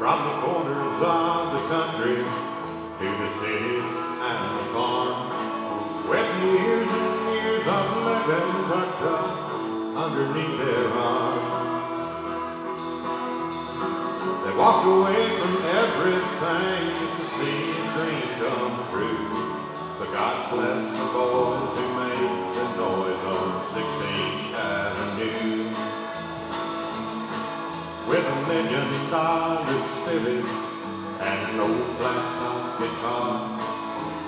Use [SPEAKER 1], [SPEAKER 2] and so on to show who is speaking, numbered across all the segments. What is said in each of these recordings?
[SPEAKER 1] From the corners of the country to the cities and the farms, with years and years of living tucked up underneath their arms. They walked away from everything just to see a dream come true. So God bless the boys million dollar civic and an old black top guitar,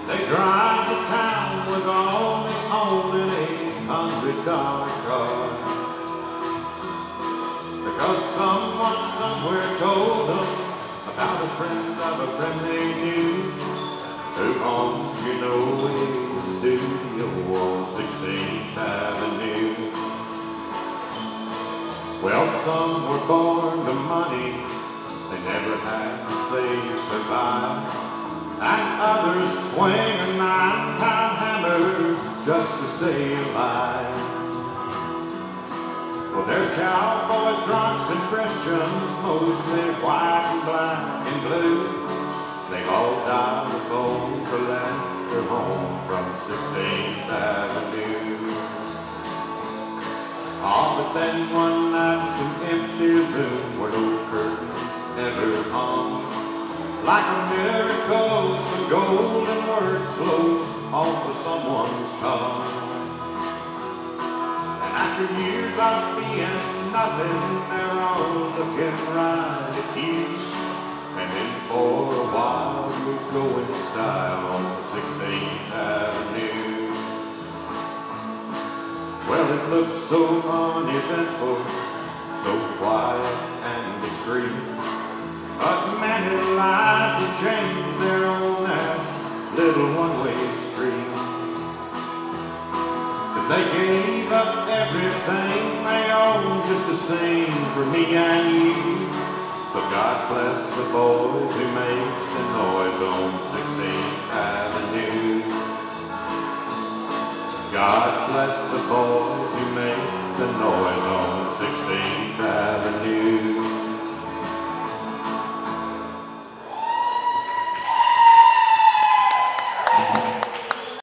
[SPEAKER 1] they drive the town with only owning a hundred dollar car. Because someone somewhere told them about a friend of a friend they knew who owns, you know, Well, some were born to money, they never had to save, survive. And others swing a nine-pound hammer just to stay alive. Well, there's cowboys, drunks, and Christians, mostly white and black and blue. They've all died of bone to left their home from 16th Avenue. Then one night, some empty room where no curtains ever hung. Like a miracle, some golden words off of someone's tongue. And after years of being nothing, they're all looking right Well, it looks so uneventful, so quiet and discreet. But many lives have changed there on that little one-way street. Cause they gave up everything they owned just to sing for me and you. So God bless the boys who make the noise on God bless the boys who make the noise